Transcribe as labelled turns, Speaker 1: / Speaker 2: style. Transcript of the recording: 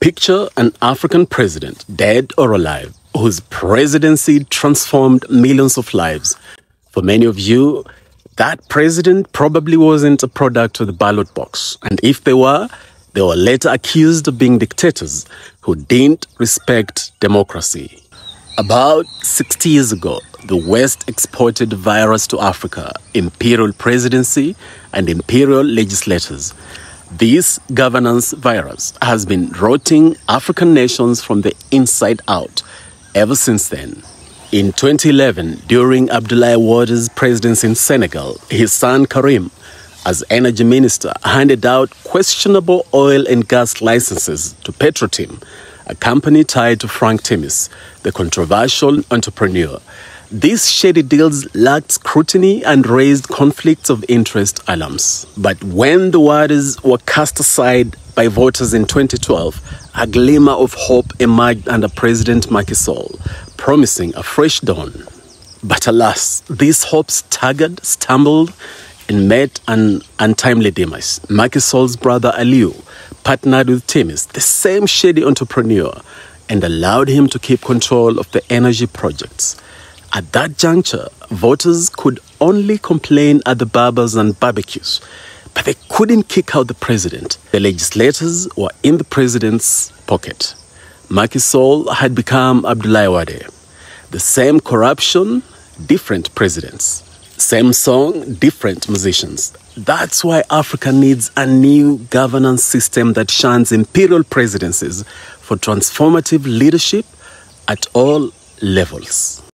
Speaker 1: Picture an African president, dead or alive, whose presidency transformed millions of lives. For many of you, that president probably wasn't a product of the ballot box. And if they were, they were later accused of being dictators who didn't respect democracy. About 60 years ago, the West exported virus to Africa, imperial presidency and imperial legislators. This governance virus has been rotting African nations from the inside out ever since then. In 2011, during Abdoulaye Wade's presidency in Senegal, his son Karim, as energy minister, handed out questionable oil and gas licenses to Petrotim, a company tied to Frank Timis, the controversial entrepreneur. These shady deals lacked scrutiny and raised conflicts of interest alarms. But when the Wades were cast aside by voters in 2012, a glimmer of hope emerged under President Macky Sall, promising a fresh dawn. But alas, these hopes staggered, stumbled, and met an untimely demise. Macky Sall's brother Aliou partnered with Timis, the same shady entrepreneur, and allowed him to keep control of the energy projects. At that juncture, voters could only complain at the barbers and barbecues, but they couldn't kick out the president. The legislators were in the president's pocket. Macky Sall had become Abdoulaye Wade. The same corruption, different presidents. Same song, different musicians. That's why Africa needs a new governance system that shuns imperial presidencies for transformative leadership at all levels.